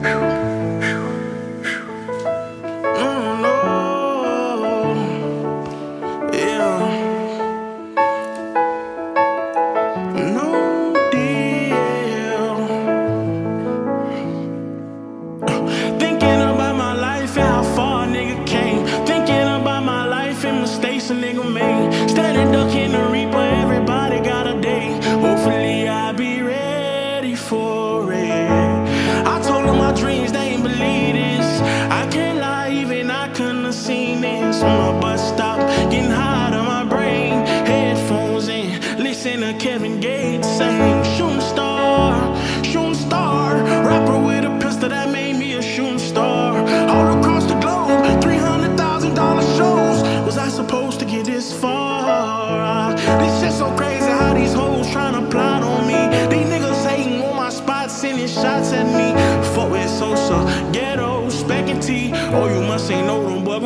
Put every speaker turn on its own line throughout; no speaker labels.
如 couldn't seen this. On my bus stop, getting high to my brain. Headphones in, listen to Kevin Gates saying, Shooting star, shooting star. Rapper with a pistol that made me a shooting star. All across the globe, $300,000 shows. Was I supposed to get this far? This shit so crazy how these hoes tryna plot on me. These niggas hating on my spot, sending shots at me. Fuck with Sosa, ghetto, spec and T. Oh, you must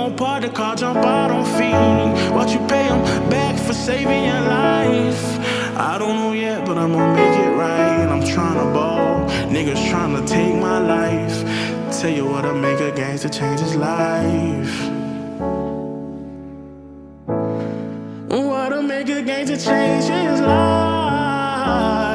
Gon' park the car, jump out on feet. What you pay them back for saving your life? I don't know yet, but I'm gonna make it right. And I'm tryna ball. Niggas tryna take my life. Tell you what, I make a gangster change his life. What a make a gangster change his life.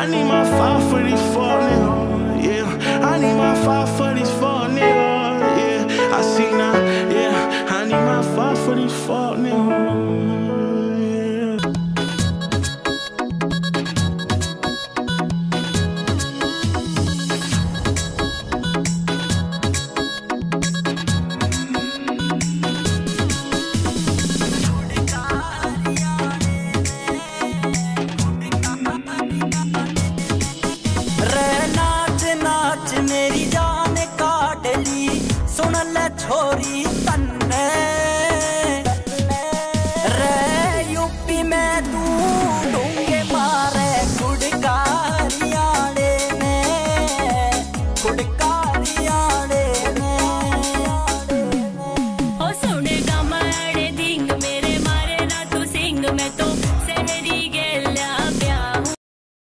I need my five for these four oh, niggas. Yeah, I need my five for these